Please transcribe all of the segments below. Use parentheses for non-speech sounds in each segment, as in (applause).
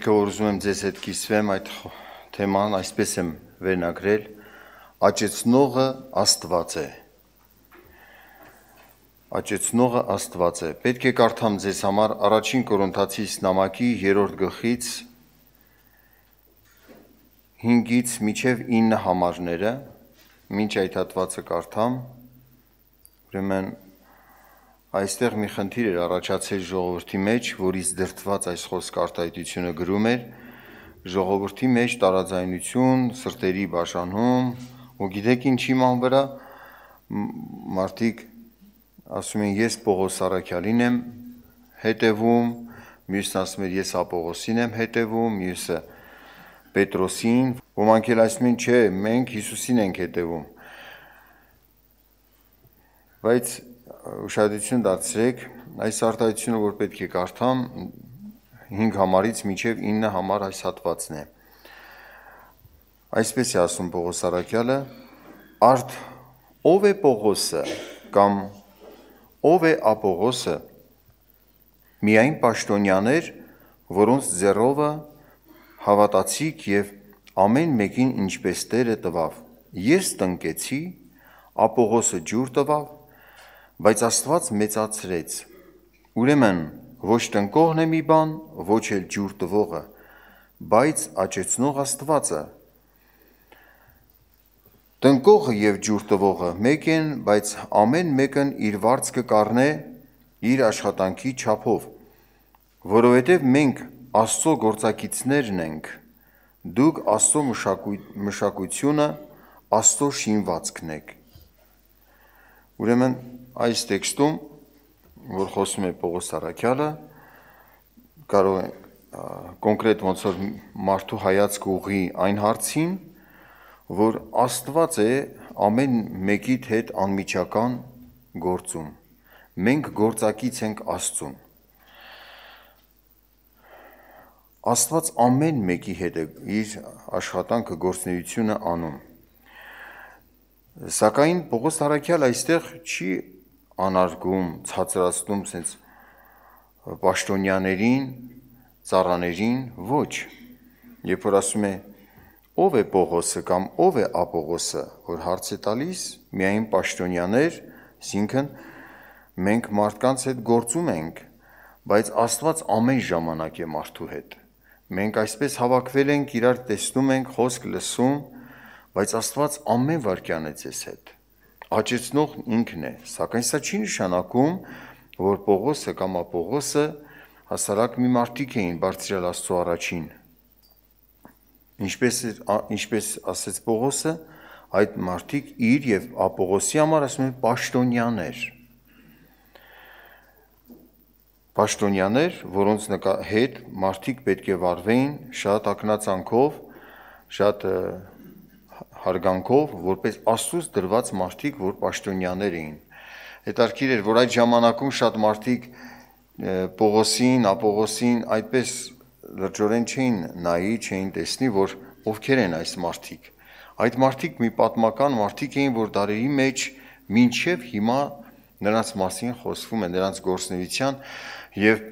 միտքը որ ուզում եմ ձեզ հետ կիսվեմ այդ թեման, այսպես եմ վերնագրել, աճեցնողը Աստված է։ Աճեցնողը Աստված է։ Պետք է կարդամ ձեզ համար առաջին Կորինթացիս նամակի 3-րդ գլխից 5-ից մինչև 9 համարները, ինչ այդ հատվածը կարդամ, ուրեմն Այստեղ մի խնդիր էր առաջացել ժողովրդի մեջ, որից դրթված այս խոսքարտահայտությունը գրում էր. Ժողովրդի մեջ տարաձայնություն, սրտերի բաժանում, ու գիտեք ինչի ման վրա մարդիկ ասում են ես Պողոս Արաքյալին եմ հետևում, մյուսն ասում է ես Ապողոսին եմ հետևում, մյուսը Պետրոսին, ոմանք էլ ասում են չէ, մենք Հիսուսին ենք հետևում։ Բայց ուշադրություն դարձրեք այս արտահայտությունը, որ պետք է կարդամ 5 համարից մինչև 9 համար այս հատվածն է։ Այսպես է ասում Պողոս Արաքյալը, արդ ով է Պողոսը կամ ով է Ապողոսը։ Միայն պաշտոնյաներ, որոնց ձեռովը հավատացիք եւ ամեն մեկին ինչպես Տերը տվավ։ Ես տնկեցի, Ապողոսը ջուր տվավ, բայց Աստված մեծացրեց։ Ուրեմն ոչ տնկողն է մի բան, ոչ էլ ջուր տվողը, բայց աճեցնող Աստվածը։ Տնկողը եւ ջուր տվողը մեկ են, բայց ամեն մեկն իր վարձքը կառնե իր աշխատանքի չափով, որովհետև մենք Աստծո գործակիցներն ենք։ Դուք Աստծո մշակությունը, Աստծո շինվածքն եք։ Ուրեմն այս տեքստում, որ խոսում է Պողոս Արաքյալը, կարող է կոնկրետ ոնց որ մարդու հայացքը ուղի այն հարցին, որ Աստված է ամեն մեկիդ հետ անմիջական գործում։ Մենք գործակից ենք Աստծուն։ Աստված ամեն մեկի հետ է իր աշխատանքը գործնեությունը անում։ Սակայն Պողոս Արաքյալ այստեղ չի անարգում, ցածրացնում sense պաշտոնյաներին, ծառաներին, ոչ։ Երբ որ ասում է ով է Պողոսը կամ ով է Ապողոսը, որ հարց է տալիս, միայն պաշտոնյաներ, այսինքն մենք մարդկանց հետ գործում ենք, բայց Աստված ամեն ժամանակ է մարդու հետ։ Մենք այսպես հավաքվել ենք, իրար տեսնում ենք, խոսք լսում, բայց Աստված ամեն վարքյան է ձեզ հետ։ Աճեցնող ինքն է, սակայն սա չի նշանակում, որ Պողոսը կամ Ապողոսը հասարակ մի մարդիկ էին բարձրալ Աստծո առաջին Ինչպես ինչպես ասեց Պողոսը, այդ մարդիկ իր եւ Ապողոսի համար ասում են պաշտոնյաներ։ Պաշտոնյաներ, որոնց նկա, հետ մարդիկ պետք է վարվեին շատ ակնածանքով, շատ հարգանքով, որպես Աստծուց դրված մարդիկ, որ պաշտոնյաներ էին։ Հետարքիր էր, որ այդ ժամանակում շատ մարդիկ Պողոսին, Ապողոսին այդպես լրջորեն չէին նայի, չէին տեսնի, որ ովքեր են այս մարդիկ։ Այդ մարդիկ մի պատմական մարդիկ էին, որ դարերի մեջ մինչև հիմա նրանց մասին խոսվում է, նրանց գործնեության եւ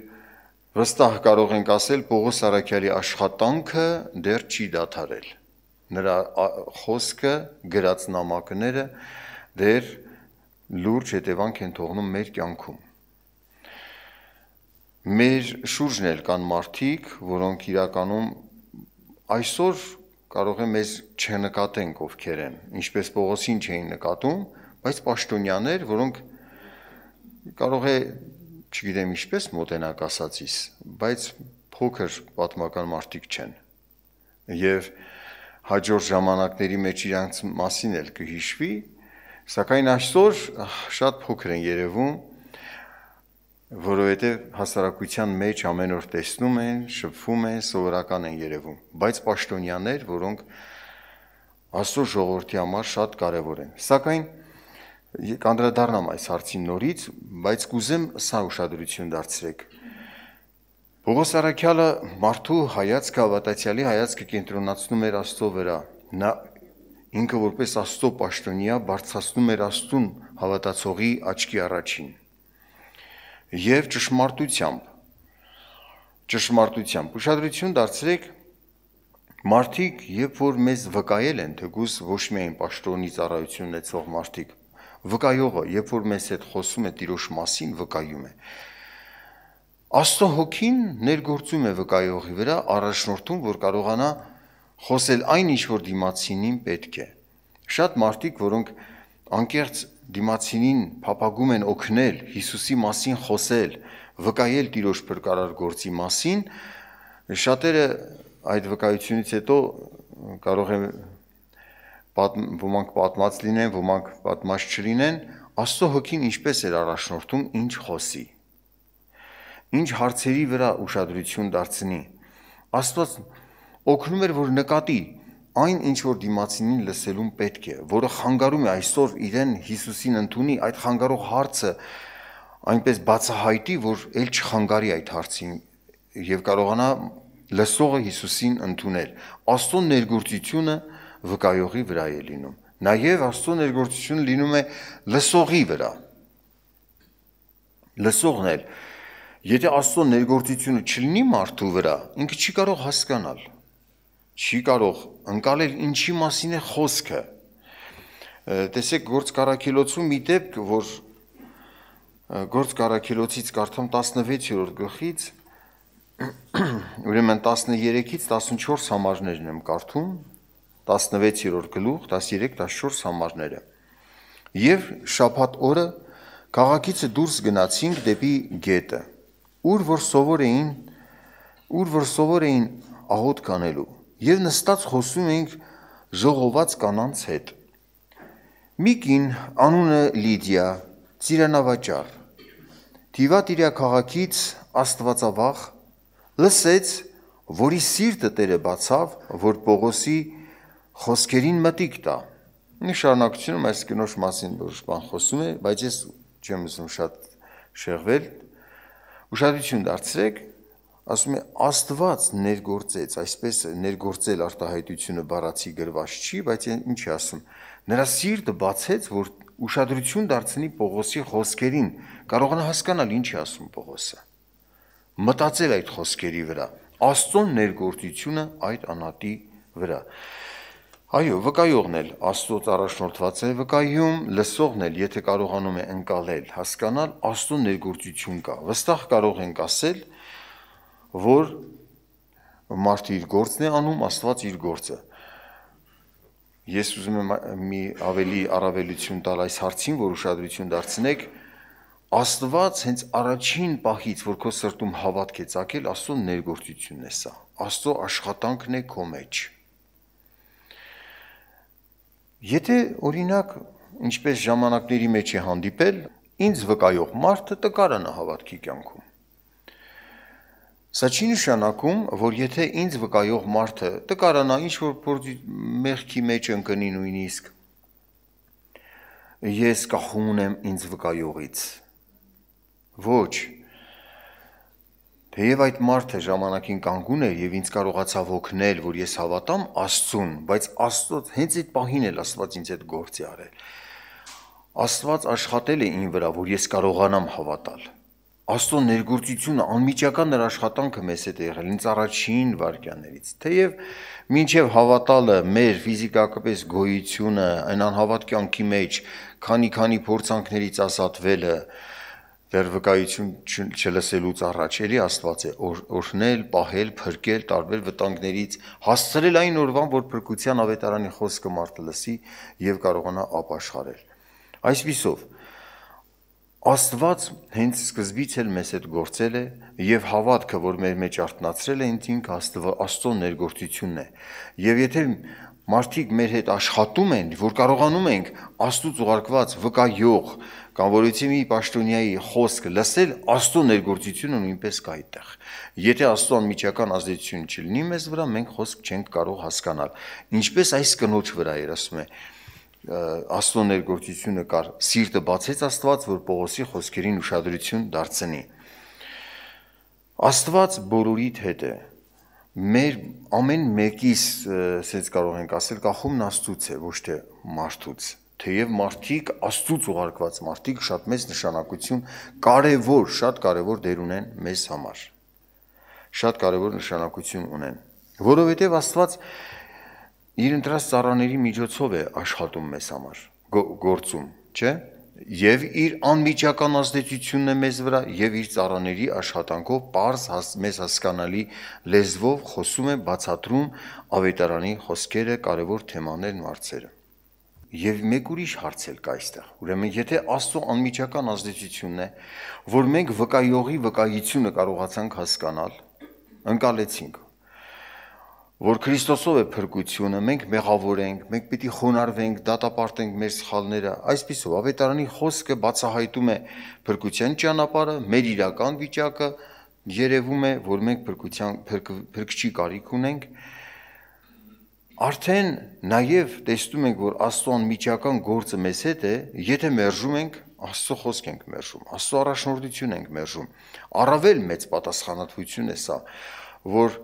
վստահ կարող ենք ասել Պողոս Արաքյալի աշխատանքը դեռ չի դադարել։ Նրա խոսքը, գրած նամակները դեռ լուրջ հետևանք են թողնում մեր կյանքում մեր շուրջն էլ կան մարդիկ, որոնք իրականում այսօր կարող է մեզ չնկատենք ովքեր են, ինչպես Պողոսին չէին նկատում, բայց պաշտոնյաներ, որոնք կարող է, չգիտեմ ինչպես մոտենակ ասածիս, բայց փոքր պատմական մարդիկ չեն։ Եվ հաջորդ ժամանակների մեջ իրանց մասին էլ կհիշվի, սակայն այսօր շատ փոքր են երևում որովհետև հասարակության մեջ ամեն օր տեսնում են, շփվում են, սովորական են երևում, բայց պաշտոնյաներ, որոնք Աստծո ժողովրդի համար շատ կարևոր են։ Սակայն կանդրադառնամ այս հարցին նորից, բայց կուզեմ սա ուշադրություն դարձրեք։ Պողոս Արաքյալը մարդու հայացքը հավատացյալի հայացքը կենտրոնացնում էր Աստծո վրա։ Նա ինքը որպես Աստծո պաշտոնյա բարձրացնում էր Աստուն հավատացողի աչքի առաջին եւ ճշմարտությամբ ճշմարտությամբ ուշադրություն դարձրեք մարդիկ երբ որ մեզ վկայել են թեկուս ոչ միայն պաշտոնի ծառայություն ունեցող մարդիկ վկայողը երբ որ մեզ հետ խոսում է տիրոջ մասին վկայում է Աստծո հոգին ներգործում է վկայողի վրա առաջնորդում որ կարողանա խոսել այն ինչ որ դիմացինին պետք է շատ մարդիկ որոնք անկեղծ դիմացինին փապագում են օգնել Հիսուսի մասին խոսել, վկայել Տիրոջ փրկարար գործի մասին, շատերը այդ վկայությունից հետո կարող են պատ, ոմանք պատմած լինեն, ոմանք պատմած չլինեն, Աստծո հոգին ինչպես էր առաջնորդում, ինչ խոսի։ Ինչ հարցերի վրա ուշադրություն դարձնի։ Աստված օգնում էր, որ նկատի այն ինչ որ դիմացինին լսելուն պետք է, որը խանգարում է այսօր իրեն Հիսուսին ընդունի, այդ խանգարող հարցը այնպես բացահայտի, որ ել չխանգարի այդ հարցին եւ կարողանա լսողը Հիսուսին ընդունել։ Աստծո ներգործությունը վկայողի վրա է լինում։ Նաեւ Աստծո ներգործությունը լինում է լսողի վրա։ Լսողն էլ Եթե Աստծո ներգործությունը չլինի մարդու վրա, ինքը չի կարող հասկանալ չի կարող ընկալել ինչի մասին է խոսքը։ Տեսեք գործ կարակելոցում մի դեպք, որ գործ կարակելոցից կարդամ 16-րդ գլխից, (clears throat) ուրեմն 13-ից 14 համարներն եմ կարդում, 16-րդ գլուխ, 13-14 համարները։ Եվ շաբաթ օրը քաղաքիցը դուրս գնացինք դեպի գետը, ուր որ սովոր էին, ուր որ սովոր էին աղոտ կանելու եւ նստած խոսում էինք ժողոված կանանց հետ։ Մի կին անունը Լիդիա, ծիրանավաճառ, Թիվատիրիա քաղաքից Աստվածավախ լսեց, որի սիրտը Տերը բացավ, որ Պողոսի խոսքերին մտիկ տա։ Նշանակությունում այս կնոջ մասին որոշ բան խոսում է, բայց ես չեմ ուզում շատ շեղվել։ Ուշադրություն դարձրեք, ասում է Աստված ներգործեց, այսպես ներգործել արտահայտությունը բառացի գրված չի, բայց ինչ է ասում։ Նրա սիրտը բացեց, որ ուշադրություն դարձնի Պողոսի խոսքերին, կարողանա հասկանալ ինչ է ասում Պողոսը։ Մտածել այդ խոսքերի վրա, Աստծոն ներգործությունը այդ անատի վրա։ Այո, վկայողն էլ Աստծոց առաջնորդված է վկայում, լսողն էլ, եթե կարողանում է ընկալել, հասկանալ, Աստծո ներգործություն կա։ Վստահ կարող ենք ասել, որ մարդը իր գործն է անում, Աստված իր գործը։ Ես ուզում եմ մի ավելի առավելություն տալ այս հարցին, որ ուշադրություն դարձնեք, Աստված հենց առաջին պահից, որ քո սրտում հավատք է ցակել, Աստծո ներգործությունն է սա։ Աստծո աշխատանքն է քո մեջ։ Եթե օրինակ ինչպես ժամանակների մեջ է հանդիպել, ինձ վկայող մարդը տկարանա հավատքի կյանքում։ Սա չի նշանակում, որ եթե ինձ վկայող մարդը տկարանա ինչ որ փորձի մեղքի մեջ ընկնի նույնիսկ ես կախում ունեմ ինձ վկայողից։ Ոչ։ Թեև այդ մարդը ժամանակին կանգուն էր եւ ինձ կարողացավ օգնել, որ ես հավատամ Աստծուն, բայց Աստծոց հենց այդ պահին էլ Աստված ինձ հետ գործի արել։ Աստված աշխատել է ին վրա, որ ես կարողանամ հավատալ։ Աստծո ներգործությունը անմիջական նրա աշխատանքը մեզ հետ եղել ինձ առաջին վարքյաններից։ Թեև մինչև հավատալը մեր ֆիզիկակապես գոյությունը, այն անհավատ կյանքի մեջ, քանի-քանի փորձանքներից ազատվելը, դեռ վկայություն չլսելուց առաջ էլի Աստված է օրհնել, պահել, փրկել տարբեր վտանգներից, հասցրել այն օրվան, որ փրկության ավետարանի խոսքը մարդը լսի եւ կարողանա ապաշխարել։ Այսպիսով Աստված հենց սկզբից էլ մեզ հետ գործել է եւ հավատքը, որ մեր մեջ արտնացրել է ինքն Աստծո ներգործությունն է։ Եվ եթե մարդիկ մեր հետ աշխատում են, որ կարողանում ենք Աստծո ուղարկված վկայող կամ որից մի պաշտոնյայի խոսքը լսել, Աստծո ներգործությունը նույնպես կա այդտեղ։ Եթե Աստծո անմիջական ազդեցություն չլինի մեզ վրա, մենք խոսք չենք կարող հասկանալ։ Ինչպես այս կնոջ վրա էր ասում է, Աստծո ներգործությունը կար։ Սիրտը բացեց Աստված, որ Պողոսի խոսքերին ուշադրություն դարձնի։ Աստված բոլորիդ հետ է։ Մեր ամեն մեկիս, ասենց կարող ենք ասել, կախումն Աստծուց է, ոչ թե մարդուց։ Թեև մարդիկ Աստծուց ուղարկված մարդիկ շատ մեծ նշանակություն, կարևոր, շատ կարևոր դեր ունեն մեզ համար։ Շատ կարևոր նշանակություն ունեն, որովհետև Աստված իր ընտրած ծառաների միջոցով է աշխատում մեզ համար, գործում, չէ՞։ Եվ իր անմիջական ազդեցությունն է մեզ վրա եւ իր ծառաների աշխատանքով པարզ հաս, մեզ հասկանալի լեզվով խոսում է բացատրում ավետարանի խոսքերը, կարևոր թեմաներն ու հարցերը։ Եվ մեկ ուրիշ հարց էլ կա այստեղ։ Ուրեմն, եթե Աստծո անմիջական ազդեցությունն է, որ մենք վկայողի վկայությունը կարողացանք հասկանալ, ընկալեցինք, որ Քրիստոսով է փրկությունը, մենք մեղավոր ենք, մենք պիտի խոնարհվենք, դատապարտենք մեր սխալները։ Այսպիսով ավետարանի խոսքը բացահայտում է փրկության ճանապարհը, մեր իրական վիճակը, երևում է, որ մենք փրկության փրկչի կարիք ունենք։ Արդեն նաև տեսնում ենք, որ Աստծո անմիջական գործը մեզ հետ է, եթե մերժում ենք Աստծո խոսք ենք մերժում, Աստծո առաջնորդություն ենք մերժում։ Առավել մեծ պատասխանատվություն է սա, որ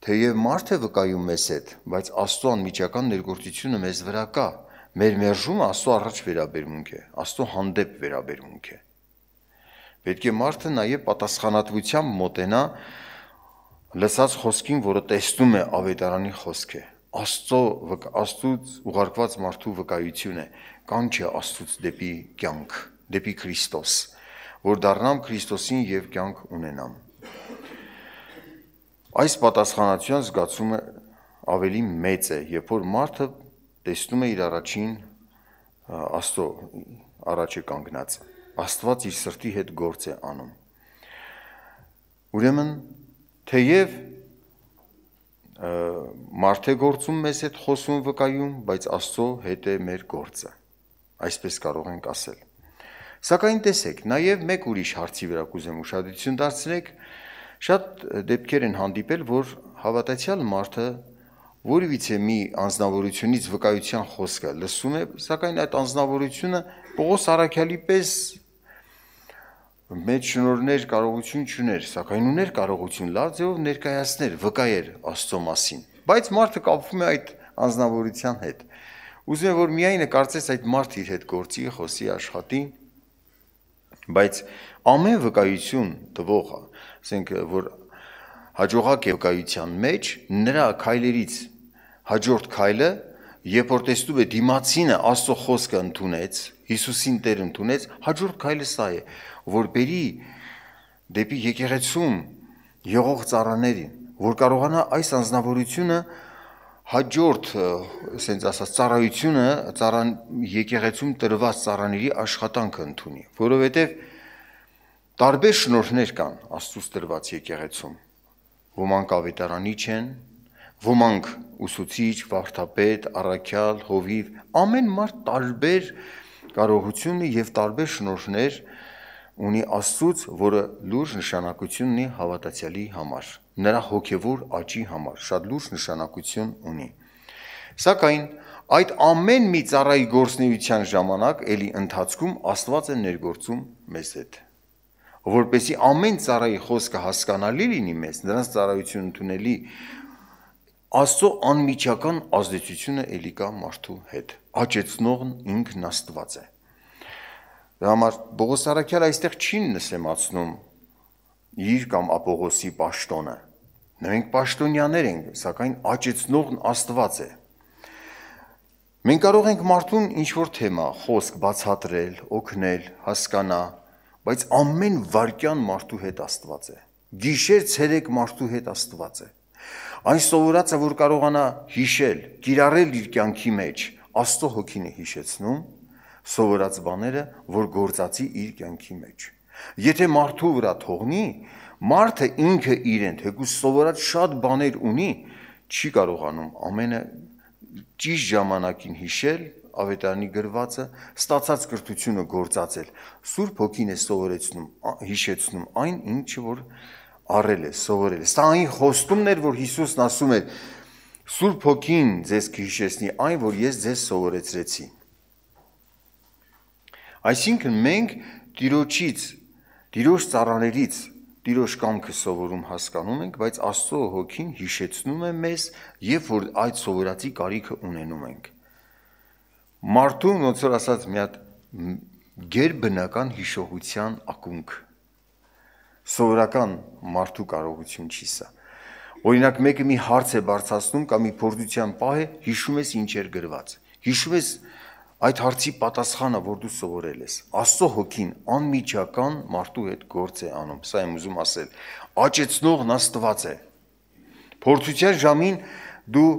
Թեև մարդ է վկայում մեզ հետ, բայց Աստծո անմիջական ներգործությունը մեզ վրա կա։ Մեր մերժումը Աստծո առաջ վերաբերմունք է, Աստծո հանդեպ վերաբերմունք է։ Պետք է մարդը նաև պատասխանատվությամբ մոտենա լսած խոսքին, որը տեսնում է ավետարանի խոսք է։ Աստծո Աստծուց ուղարկված մարդու վկայություն է, կան չէ Աստծուց դեպի կյանք, դեպի Քրիստոս, որ դառնամ Քրիստոսին եւ կյանք ունենամ։ Այս պատասխանատվության զգացումը ավելի մեծ է, երբ որ մարդը տեսնում է իր առաջին Աստծո առաջ է կանգնած։ Աստված իր սրտի հետ գործ է անում։ Ուրեմն թեև մարդ է գործում մեզ հետ խոսում վկայում, բայց Աստծո հետ է մեր գործը։ Այսպես կարող ենք ասել։ Սակայն տեսեք, նաև մեկ ուրիշ հարցի վրա կուզեմ ուշադրություն դարձնեք, Շատ դեպքեր են հանդիպել, որ հավատացյալ մարդը որևիցե մի անznավորությունից վկայության խոսքը լսում է, սակայն այդ անznավորությունը Պողոս Արաքյալի պես մեծ շնորհներ կարողություն չուներ, սակայն ուներ կարողություն լավ ձևով ներկայացնել, վկայեր Աստծո մասին։ Բայց մարդը կապվում է այդ անznավորության հետ։ Ուզում եմ որ միայն կարծես այդ մարդ իր հետ գործի, խոսի, աշխատի, բայց ամեն վկայություն տվողը, ասենք որ հաջողակ է վկայության մեջ, նրա քայլերից հաջորդ քայլը, երբ որ տեսնում է դիմացինը Աստծո խոսքը ընդունեց, Հիսուսին Տեր ընդունեց, հաջորդ քայլը սա է, որ բերի դեպի եկեղեցում եղող ծառաներին, որ կարողանա այս անznավորությունը հաջորդ, ասենց ասած, ծառայությունը, ծառան եկեղեցում տրված ծառաների աշխատանքը ընդունի, որովհետև տարբեր շնորհներ կան Աստծուց տրված եկեղեցում։ Ոմանք ավետարանի չեն, ոմանք ուսուցիչ, վարդապետ, առաքյալ, հովիվ, ամեն մարդ տարբեր կարողություն եւ տարբեր շնորհներ ունի Աստծուց, որը լուրջ նշանակություն ունի հավատացյալի համար, նրա հոգևոր աճի համար, շատ լուրջ նշանակություն ունի։ Սակայն այդ ամեն մի ծառայի գործնեության ժամանակ էլի ընթացքում Աստված է ներգործում մեզ հետ որպեսի ամեն ծառայի խոսքը հասկանալի լինի մեզ, նրանց ծառայություն ընդունելի Աստծո անմիջական ազդեցությունը ելի կա մարդու հետ։ Աճեցնողն ինքն Աստված է։ Դա համար Բողոս Արաքյալը այստեղ չի նսեմացնում իր կամ Ապողոսի պաշտոնը։ Մենք պաշտոնյաներ ենք, սակայն աճեցնողն Աստված է։ Մենք կարող ենք մարդուն ինչ որ թեմա, խոսք բացատրել, օգնել, հասկանա, բայց ամեն վարքյան մարդու հետ Աստված է։ Գիշեր ցերեկ մարդու հետ Աստված է։ Այն սովորածը, որ կարողանա հիշել, կիրառել իր կյանքի մեջ, Աստծո հոգին է հիշեցնում սովորած բաները, որ գործածի իր կյանքի մեջ։ Եթե մարդու վրա թողնի, մարդը ինքը իրեն թեկուզ սովորած շատ բաներ ունի, չի կարողանում ամենը ճիշտ ժամանակին հիշել ավետարանի գրվածը, ստացած կրթությունը գործածել։ Սուրբ հոգին է սովորեցնում, հիշեցնում այն, ինչը որ առել է, սովորել է։ Սա այն խոստումն էր, որ Հիսուսն ասում էր. Սուրբ Հոգին ձեզ կհիշեցնի այն, որ ես ձեզ սովորեցրեցի։ Այսինքն մենք Տիրոջից, Տիրոջ ծառաներից Տիրոջ կամքը սովորում հասկանում ենք, բայց Աստծո Հոգին հիշեցնում է մեզ, երբ որ այդ սովորածի կարիքը ունենում ենք։ Մարդու ոնց որ ասած մի հատ գերբնական հիշողության ակունք սովորական մարդու կարողություն չի սա։ Օրինակ մեկը մի հարց է բարձրացնում կամ մի փորձության պահ է, հիշում ես ինչ էր գրված։ Հիշում ես այդ հարցի պատասխանը, որ դու սովորել ես։ Աստծո հոգին անմիջական մարդու հետ գործ է անում։ Սա եմ ուզում ասել։ Աճեցնողն Աստված է։ Փորձության ժամին դու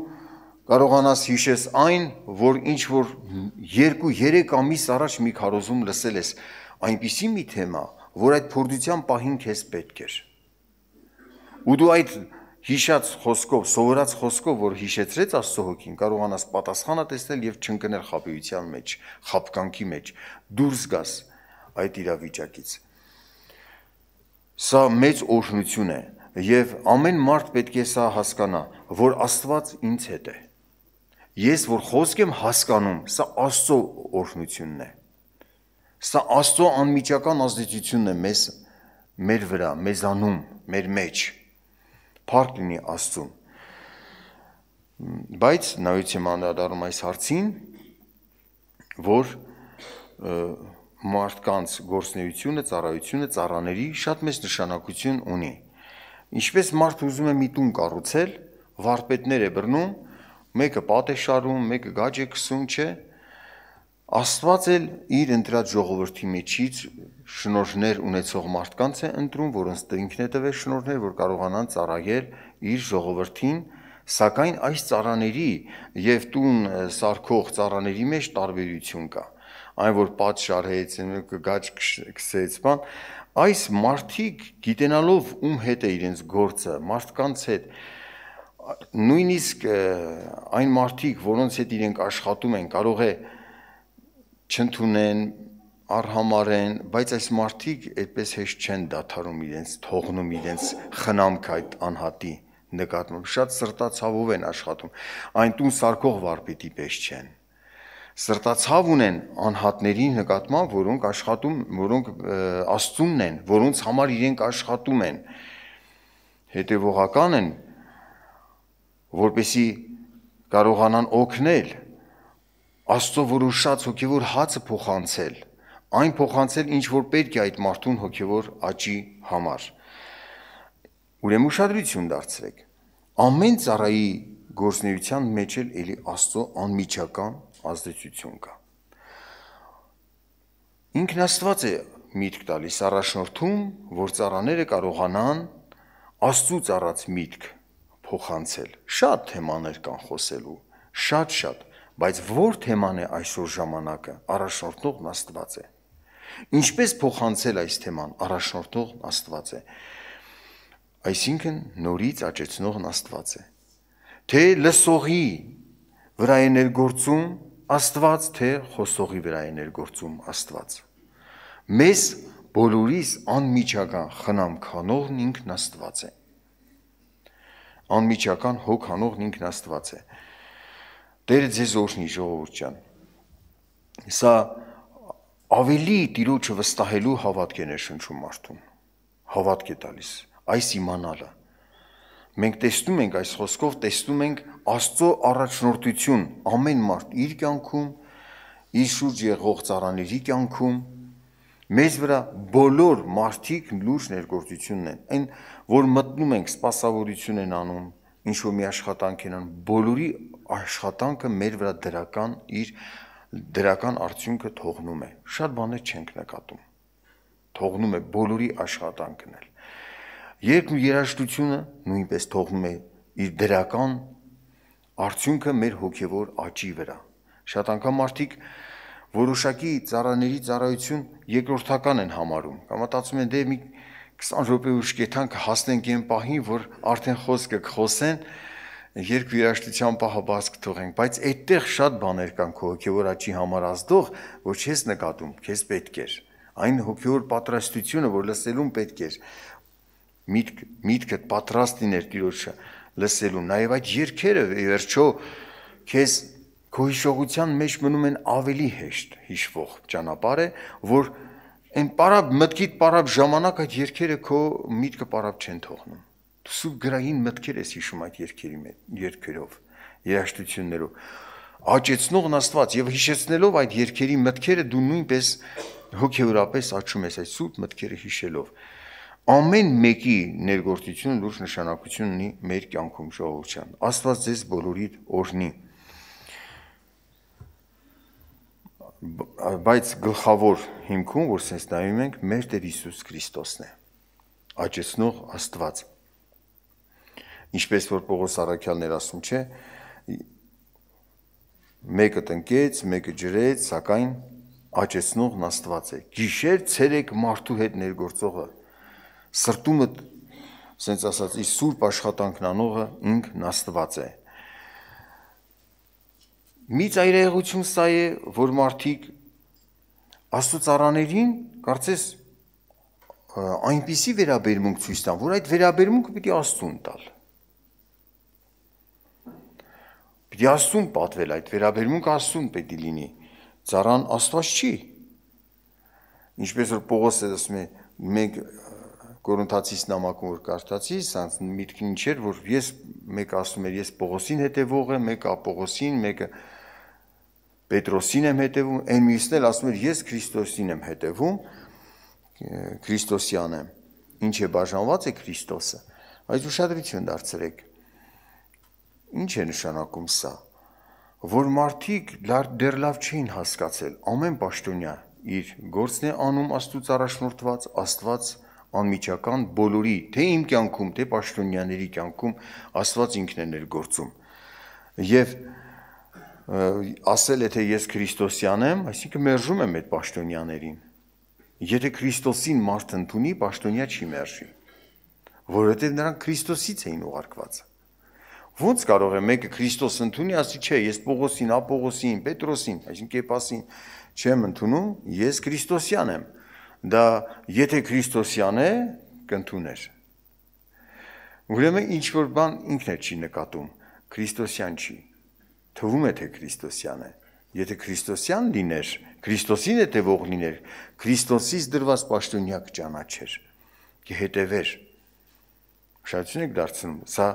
կարողանաս հիշես այն, որ ինչ որ 2-3 ամիս առաջ մի քարոզում լսել ես, այնպիսի մի թեմա, որ այդ փորձության պահին քեզ պետք էր։ Ու դու այդ հիշած խոսքով, սովորած խոսքով, որ հիշեցրեց Աստծո հոգին, կարողանաս պատասխանը տեսնել եւ չընկնել խապիության մեջ, խապկանքի մեջ, դուրս գաս այդ իրավիճակից։ Սա մեծ օրհնություն է եւ ամեն մարդ պետք է սա հասկանա, որ Աստված ինձ հետ է։ Ես որ խոսք եմ հասկանում, սա Աստծո օրհնությունն է։ Սա Աստծո անմիջական ազդեցությունն է մեզ մեր վրա, մեզանում, մեր մեջ։ Փառք լինի Աստծուն։ Բայց նայույց եմ անդրադառնում այս հարցին, որ մարդկանց գործնեությունը, ծառայությունը, ծառաների շատ մեծ նշանակություն ունի։ Ինչպես մարդ ուզում է մի տուն կառուցել, վարպետներ է բռնում, մեկը պատ է շարում, մեկը գաջ է քսում, չէ՞, Աստված էլ իր ընտրած ժողովրդի մեջից շնորհներ ունեցող մարդկանց է ընտրում, որոնց ինքն է տվել շնորհներ, որ կարողանան ծառայել իր ժողովրդին, սակայն այս ծառաների եւ տուն սարքող ծառաների մեջ տարբերություն կա։ Այն որ պատ շարհեց, գաչ քսեց, բան, այս մարդիկ գիտենալով ում հետ է իրենց գործը, մարդկանց հետ նույնիսկ այն մարդիկ, որոնց հետ իրենք աշխատում են, կարող է չընդունեն, արհամարեն, բայց այս մարդիկ այդպես հեշտ չեն դադարում իրենց, թողնում իրենց խնամք այդ անհատի նկատմամբ, շատ սրտացավով են աշխատում, այն տուն սարկող վարպետի պես չեն սրտացավ ունեն անհատների նկատմամբ, որոնք աշխատում, որոնք աստծունն են, որոնց համար իրենք աշխատում են, հետևողական են, որպեսի կարողանան օգնել Աստծո որոշած հոգևոր հացը փոխանցել, այն փոխանցել ինչ որ պետք է այդ մարդուն հոգևոր աճի համար։ Ուրեմն ուշադրություն դարձրեք։ Ամեն ծառայի գործնեության մեջ էլ էլի Աստծո անմիջական ազդեցություն կա։ Ինքն Աստված է միտք տալիս առաջնորդում, որ ծառաները կարողանան Աստծուց առած միտք փոխանցել։ Շատ թեմաներ կան խոսելու, շատ-շատ, բայց որ թեման է այսօր ժամանակը, առաջնորդողն Աստված է։ Ինչպես փոխանցել այս թեման, առաջնորդողն Աստված է։ Այսինքն նորից աճեցնողն Աստված է։ Թե լսողի վրա է ներգործում Աստված, թե խոսողի վրա է ներգործում Աստված։ Մեզ բոլորիս անմիջական խնամ քանողն ինքն Աստված է անմիջական հոգ հանողն ինքն Աստված է։ Տերը ձեզ օրհնի ժողովուրդ ջան։ Սա ավելի տիրոջը վստահելու հավատք է ներշնչում մարդուն։ Հավատք է տալիս այս իմանալը։ Մենք տեսնում ենք այս խոսքով, տեսնում ենք Աստծո առաջնորդություն ամեն մարդ իր կյանքում, իր շուրջ եղող ծառաների կյանքում, մեզ վրա բոլոր մարդիկ լուրջ ներգործությունն են, այն որ մտնում ենք, սпасավորություն են անում, ինչ որ մի աշխատանք են անում, բոլորի աշխատանքը մեր վրա դրական իր դրական արդյունքը թողնում է։ Շատ բաներ չենք նկատում։ Թողնում է բոլորի աշխատանքն էլ։ Երբ երաշտությունը նույնպես թողնում է իր դրական արդյունքը մեր հոգևոր աճի վրա։ Շատ անգամ մարդիկ որոշակի ծառաների ծառայություն երկրորդական են համարում։ Կամ մտածում են դե մի 20 րոպե ուշ կեթանք հասնենք այն պահին, որ արդեն խոսքը կխոսեն, երբ երաշտության պահը բաց կթողենք, բայց այդտեղ շատ բաներ կան քո հոգևոր աճի համար ազդող, որ չես նկատում, քեզ պետք էր։ Այն հոգևոր պատրաստությունը, որ լսելուն պետք էր։ Միտք միտքդ պատրաստ լիներ Տիրոջը լսելու։ Նաև այդ երկերը վերջո քեզ քո հիշողության մեջ մնում են ավելի հեշտ հիշվող ճանապարհը, որ Այն պարապ մտքիդ պարապ ժամանակ այդ երկերը քո միտքը պարապ չեն թողնում։ Դու սուր գրային մտքեր ես հիշում այդ երկերի երկերով, երաշտություններով։ Աճեցնողն Աստված եւ հիշեցնելով այդ երկերի մտքերը դու նույնպես հոգեորապես աճում ես այդ սուրբ մտքերը հիշելով։ Ամեն մեկի ներգործությունը լուրջ նշանակություն ունի մեր կյանքում ժողովրդյան։ Աստված ձեզ բոլորիդ օրհնի։ բայց գլխավոր հիմքում, որ sense նայում ենք, մեր Տեր Հիսուս Քրիստոսն է։ Աճեցնող Աստված։ Ինչպես որ Պողոս Արաքյալն էր ասում, չէ, մեկը տնկեց, մեկը ջրեց, սակայն աճեցնողն Աստված է։ Գիշեր ցերեկ մարդու հետ ներգործողը սրտումը sense ասած, իր սուրբ աշխատանքն անողը ինքն Աստված է մի ծայրահեղություն սա է, որ մարդիկ Աստծո ծառաներին կարծես այնպիսի վերաբերմունք ցույց տան, որ այդ վերաբերմունքը պիտի Աստծուն տալ։ Պիտի Աստծուն պատվել այդ վերաբերմունքը Աստծուն պետք է լինի։ Ծառան Աստված չի։ Ինչպես որ Պողոսը ասում է, մենք Կորինթացիս նամակում որ կարդացի, սանց միտքն ինչ էր, որ ես մեկ ասում էր, ես Պողոսին հետևող եմ, մեկը Պողոսին, մեկը մեկ Պետրոսին եմ հետևում, այն մյուսն էլ ասում էր ես Քրիստոսին եմ հետևում, Քրիստոսյան եմ։ Ինչ է բաժանված է Քրիստոսը։ Այս ուշադրություն դարձրեք։ Ինչ է նշանակում սա։ Որ մարդիկ դեռ լավ չէին հասկացել, ամեն պաշտոնյա իր գործն է անում Աստծուց առաջնորդված, Աստված անմիջական բոլորի, թե իմ կյանքում, թե պաշտոնյաների կյանքում Աստված ինքն է ներգործում։ Եվ ասել է թե ես Քրիստոսյան եմ, այսինքն մերժում եմ այդ պաշտոնյաներին։ Եթե Քրիստոսին մարդ ընդունի, պաշտոնյա չի մերժի, որովհետև նրանք Քրիստոսից էին ուղարկված։ Ոնց կարող է մեկը Քրիստոս ընդունի, ասի չէ, ես Պողոսին, Ապողոսին, Պետրոսին, այսինքն Կեպասին չեմ ընդունում, ես Քրիստոսյան եմ։ Դա եթե Քրիստոսյան է, կընդուներ։ Ուրեմն ինչ որ բան ինքն է չի նկատում, Քրիստոսյան չի թվում է թե քրիստոսյան է։ Եթե քրիստոսյան լիներ, Քրիստոսին է տևող լիներ, Քրիստոսից դրված պաշտոնյա կճանաչեր, կհետևեր։ Շատություն եք դարձնում, սա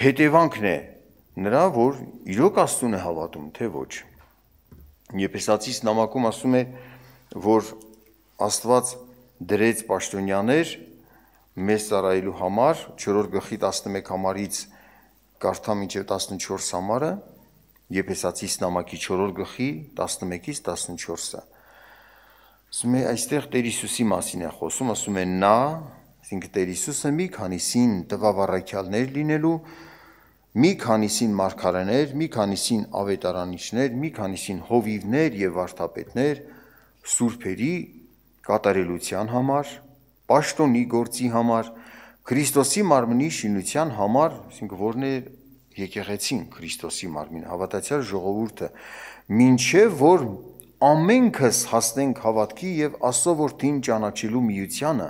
հետևանքն է նրա, որ իրոք Աստծուն է հավատում, թե ոչ։ Եփեսացիս նամակում ասում է, որ Աստված դրեց պաշտոնյաներ մեզ ծառայելու համար 4-րդ գլխի 11 համարից կարդամ մինչև 14 համարը Եփեսացիս նամակի 4-րդ գլխի 11-ից 14-ը ասում է այստեղ Տեր Հիսուսի մասին է խոսում ասում է նա այսինքն Տեր Հիսուսը մի քանիսին տվավառակյալներ լինելու մի քանիսին մարգարեներ, մի քանիսին ավետարանիչներ, մի քանիսին հովիվներ եւ վարդապետներ սուրբերի կատարելության համար, պաշտոնի գործի համար, Քրիստոսի մարմնի շինության համար, այսինքն որն է եկեղեցին Քրիստոսի մարմինը, հավատացյալ ժողովուրդը, ինչև որ ամենքս հասնենք հավատքի եւ Աստծո որդին ճանաչելու միությանը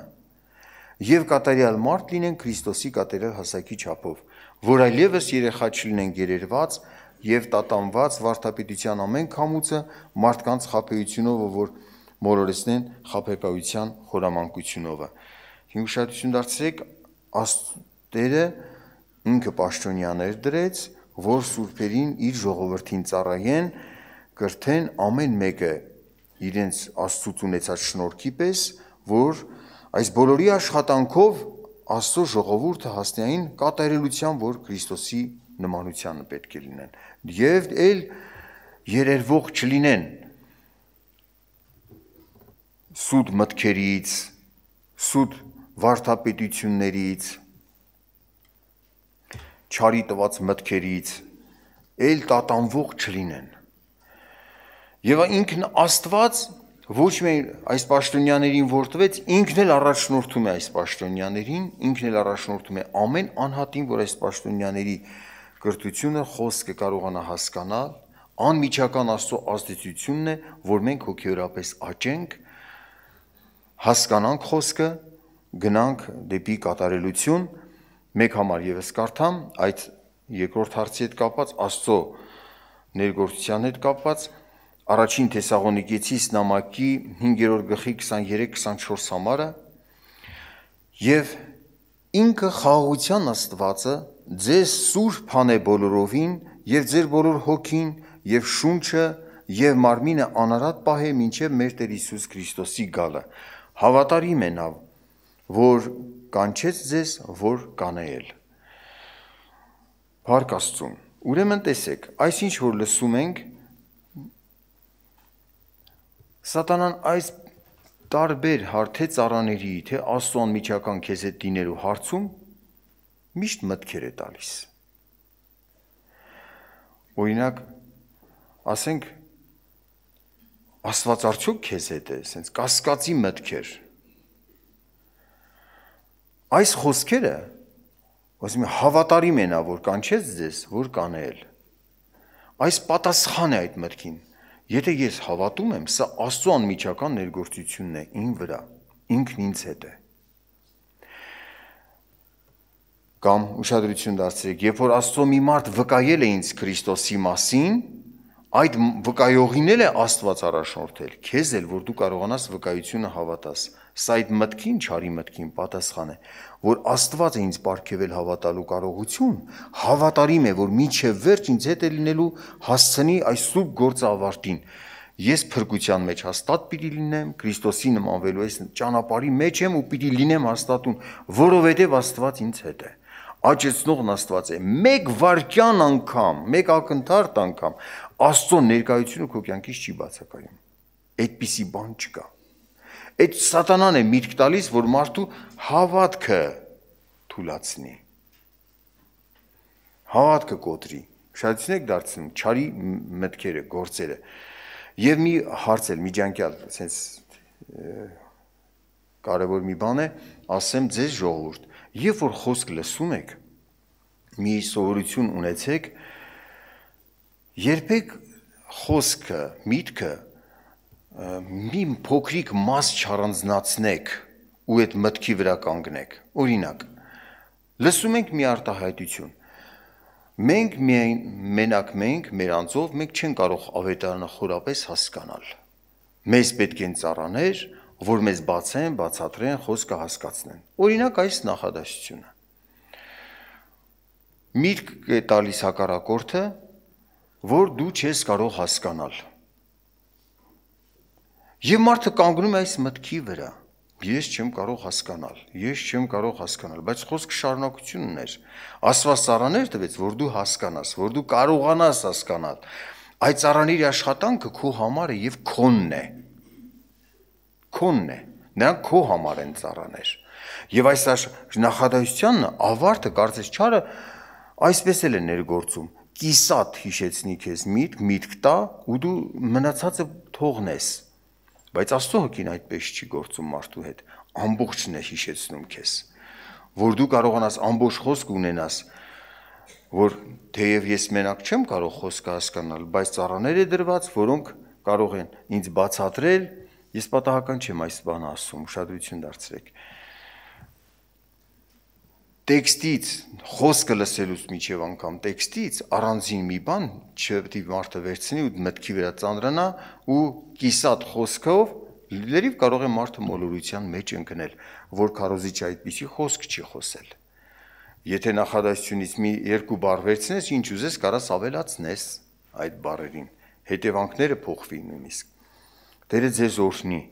եւ կատարյալ մարդ լինեն Քրիստոսի կատարյալ հասակի չափով, որ այլևս երեխա չլինեն գերերված եւ տատանված վարդապետության ամեն կամուծը մարդկանց խափեությունով, որ մորորեցնեն խափեկայության խորամանկությունով։ Հիմա ուշադրություն դարձրեք Աստերը ինքը պաշտոնյաներ դրեց, որ սուրբերին իր ժողովրդին ծառայեն, կրթեն ամեն մեկը իրենց Աստծուց ունեցած շնորհքի պես, որ այս բոլորի աշխատանքով Աստծո ժողովուրդը հասնեին կատարելության, որ Քրիստոսի նմանությանը պետք է լինեն։ Եվ ել երերվող չլինեն սուտ մտքերից, սուտ վարդապետություններից, չարի տված մտքերից, ել տատանվող չլինեն։ Եվ ինքն Աստված ոչ միայն այս պաշտոնյաներին որտվեց, ինքն էլ առաջնորդում է այս պաշտոնյաներին, ինքն էլ առաջնորդում է ամեն անհատին, որ այս պաշտոնյաների կրթությունը խոսքը կարողանա հասկանալ, անմիջական Աստծո ազդեցությունն է, որ մենք հոգեորապես աճենք հասկանանք խոսքը, գնանք դեպի կատարելություն, մեկ համար եւս կարդամ այդ երկրորդ հարցի հետ կապված Աստծո ներգործության հետ կապված առաջին Թեսաղոնիկեցիս նամակի 5-րդ գլխի 23-24 համարը եւ ինքը խաղաղության Աստվածը ձեզ սուրբ հանե բոլորովին եւ ձեր բոլոր հոգին եւ շունչը եւ մարմինը անարատ պահե մինչեւ մեր Տեր Հիսուս Քրիստոսի գալը Հավատարիմ է նա, որ կանչեց ձեզ, որ կանեել։ Փառք Աստծուն։ Ուրեմն տեսեք, այսինչ որ լսում ենք, Սատանան այս տարբեր հարթե ծառաների, թե Աստծո անմիջական քեզ հետ դինելու հարցում միշտ մտքեր է տալիս։ Օրինակ, ասենք Աստված արդյոք քեզ հետ է, սենց կասկածի մտքեր։ Այս խոսքերը ասում եմ հավատարիմ են, որ կանչեց ձեզ, որ կանել։ Այս պատասխան է այդ մտքին։ Եթե ես հավատում եմ, սա Աստծո անմիջական ներգործությունն է իմ վրա, ինքն ինձ հետ է։ Կամ ուշադրություն դարձրեք, երբ որ Աստծո մի մարդ վկայել է ինձ Քրիստոսի մասին, այդ վկայողին էլ է Աստված առաջնորդել, քեզ էլ որ դու կարողանաս վկայությունը հավատաս։ Սա այդ մտքին, չարի մտքին պատասխան է, որ Աստված է ինձ ապարգևել հավատալու կարողություն, հավատարիմ է, որ միջև վերջ ինձ հետ է լինելու հասցնի այս սուրբ գործը ավարտին։ Ես փրկության մեջ հաստատ պիտի լինեմ, Քրիստոսի նմանվելու այս ճանապարհի մեջ եմ ու պիտի լինեմ հաստատուն, որովհետև Աստված ինձ հետ է աճեցնողն Աստված է։ Մեկ վարքյան անգամ, մեկ ակնթարթ անգամ Աստծո ներկայությունը քո կյանքից չի բացակայում։ Այդպիսի բան չկա։ Այդ սատանան է միտք տալիս, որ մարդու հավատքը թուլացնի։ Հավատքը կոտրի։ Շատցնեք դարձնում չարի մտքերը, գործերը։ Եվ մի հարց էլ միջանկյալ, ասենց կարևոր մի բան է, ասեմ ձեզ ժողովուրդ, երբ որ խոսք լսում եք, մի սովորություն ունեցեք, Երբեք խոսքը, միտքը մի փոքրիկ մաս չառանձնացնեք ու այդ մտքի վրա կանգնեք։ Օրինակ, լսում ենք մի արտահայտություն։ Մենք միայն մենակ մենք մեր անձով մենք չեն կարող ավետարանը խորապես հասկանալ։ Մեզ պետք են ծառաներ, որ մեզ բացեն, բացատրեն, խոսքը հասկացնեն։ Օրինակ այս նախադասությունը։ միտք է տալիս հակառակորդը, որ դու չես կարող հասկանալ։ Եվ մարդը կանգնում է այս մտքի վրա։ Ես չեմ կարող հասկանալ, ես չեմ կարող հասկանալ, բայց խոսքը շարունակություն ուներ։ Աստված ծառաներ տվեց, որ դու հասկանաս, որ դու կարողանաս հասկանալ։ Այդ ծառաների աշխատանքը քո համար է եւ քոնն է։ Քոնն է։ Նրանք քո համար են ծառաներ։ Եվ այս նախադասության ավարտը կարծես չարը այսպես էլ է ներգործում կիսատ հիշեցնի քեզ միտք, միտք տա ու դու մնացածը թողնես։ Բայց Աստծո հոգին այդպես չի գործում մարդու հետ։ Ամբողջն է հիշեցնում քեզ, որ դու կարողանաս ամբողջ խոսք ունենաս, որ թեև ես մենակ չեմ կարող խոսքը հասկանալ, բայց ծառաներ է դրված, որոնք կարող են ինձ բացատրել, ես պատահական չեմ այս բանը ասում, ուշադրություն դարձրեք տեքստից խոսքը լսելուց միջև անգամ տեքստից առանձին մի բան չպետք է մարդը վերցնի ու մտքի վրա ծանրանա ու կիսատ խոսքով լրիվ կարող է մարդը մոլորության մեջ ընկնել, որ քարոզիչ այդպիսի խոսք չի խոսել։ Եթե նախադասությունից մի երկու բառ վերցնես, ինչ ուզես կարաս ավելացնես այդ բառերին։ Հետևանքները փոխվի նույնիսկ։ Տերը ձեզ օրհնի։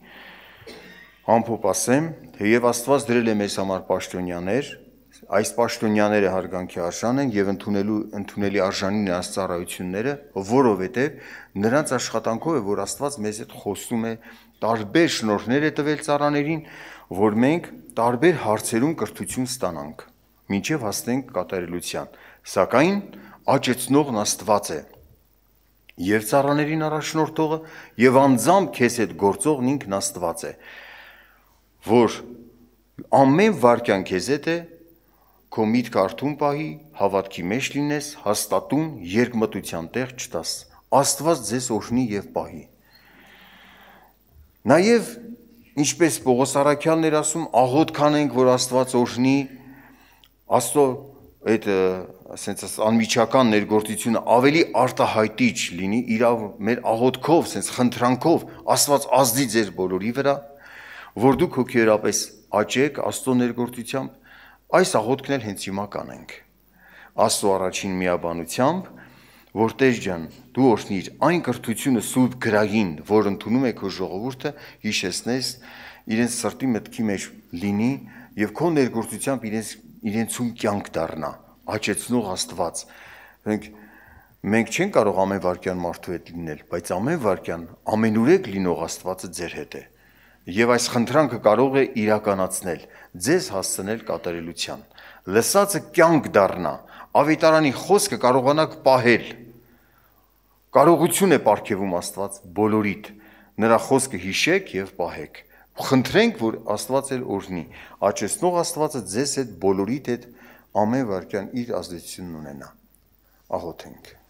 Ամփոփ ասեմ, թեև Աստված դրել է մեզ համար պաշտոնյաներ, այս պաշտոնյաները հարգանքի արժան են եւ ընդունելու ընդունելի արժանի նրանց ծառայությունները, որովհետեւ նրանց աշխատանքով է, որ Աստված մեզ հետ խոսում է, տարբեր շնորհներ է տվել ծառաներին, որ մենք տարբեր հարցերում կրթություն ստանանք, ինչև հասնենք կատարելության։ Սակայն աճեցնողն Աստված է եւ ծառաներին առաջնորդողը եւ անձամբ քեզ հետ գործողն ինքն Աստված է, որ ամեն վարքյան քեզ հետ է Քո միտքը արթուն պահի, հավատքի մեջ լինես, հաստատուն երկմտության տեղ չտաս։ Աստված ձեզ օրհնի եւ պահի։ Նաեւ ինչպես Պողոս Արաքյանն էր ասում, աղոտ կանենք, որ Աստված օրհնի Աստծո այդ ասենց անմիջական ներգործությունը ավելի արտահայտիչ լինի իրավ մեր աղոթքով, ասենց խնդրանքով Աստված ազդի ձեր բոլորի վրա, որ դուք հոգեորապես աճեք Աստծո ներգործությամբ Այս աղոթքն էլ հենց հիմա կանենք։ Աստծո առաջին միաբանությամբ, որ Տեր ջան, դու օրհնիր այն կրթությունը սուրբ գրագին, որ ընդունում է քո ժողովուրդը, հիշեցնես իրենց սրտի մտքի մեջ լինի եւ քո ներգործությամբ իրենց իրենցում կյանք դառնա, աճեցնող Աստված։ Մենք մենք չենք կարող ամեն վարքյան մարդու հետ լինել, բայց ամեն վարքյան ամենուրեք լինող Աստվածը ձեր հետ է եւ այս խնդրանքը կարող է իրականացնել, ձեզ հասցնել կատարելության։ Լսածը կյանք դառնա, ավետարանի խոսքը կարողանաք պահել։ Կարողություն է ապարգևում Աստված բոլորիդ։ Նրա խոսքը հիշեք եւ պահեք։ Խնդրենք, որ Աստված էլ օրհնի։ Աճեցնող Աստվածը ձեզ հետ բոլորիդ հետ ամեն վարքյան իր ազդեցությունն ունենա։ Աղոթենք։